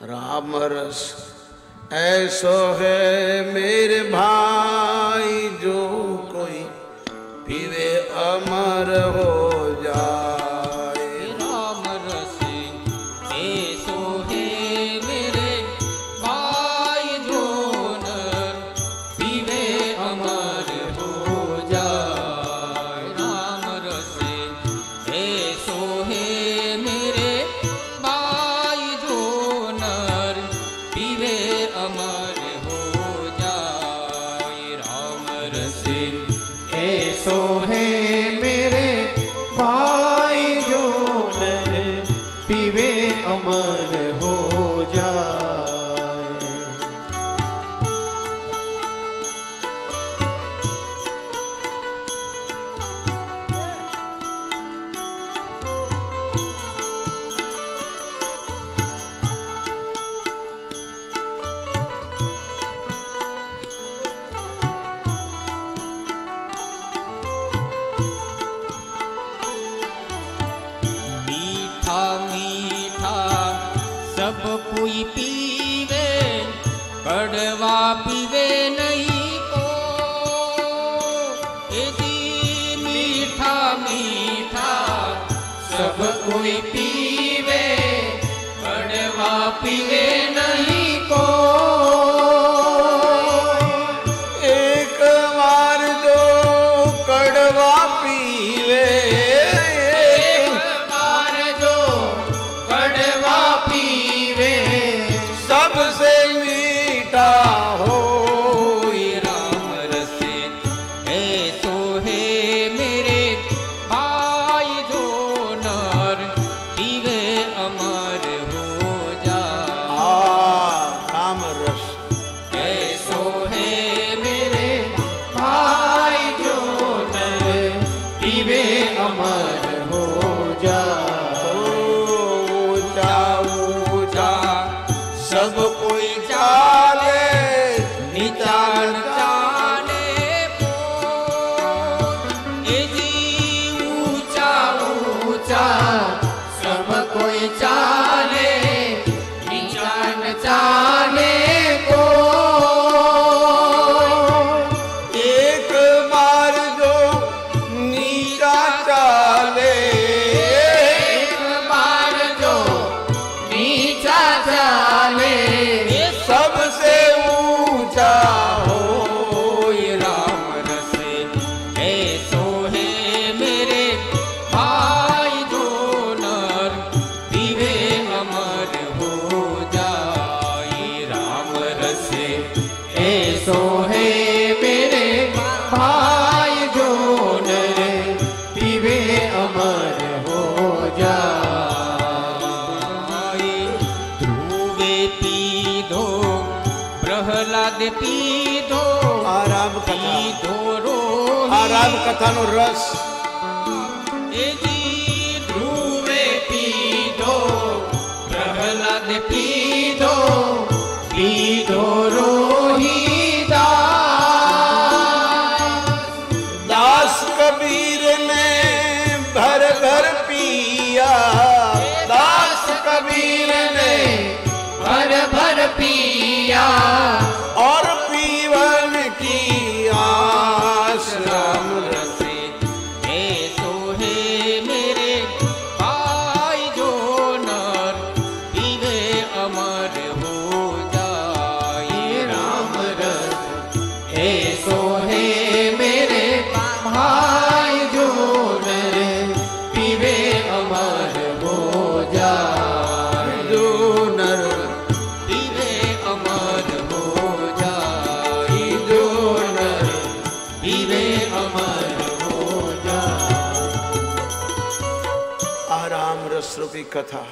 राम रस ऐसो है मेरे भाई जो कोई पीवे अमर हो। तो सोहे मेरे भाई जो नर पीवे अमर। कोई पीवे, कड़वा पीवे नहीं को यदि मीठा मीठा सब कोई पीवे, कड़वा पीवे नहीं સબ કોઈ ચાલે નિતાર ચાલે એ જ ભાઈ જોને પીવે અમર હો જાય ધ્રુવે પીધો પ્રહલાદ પીધો આરામ પીધો આરામ કથાનો રસ. ધ્રુવે પીધો પ્રહલાદ પીધો પીધો રો वे अमर आराम रस रूपी कथा।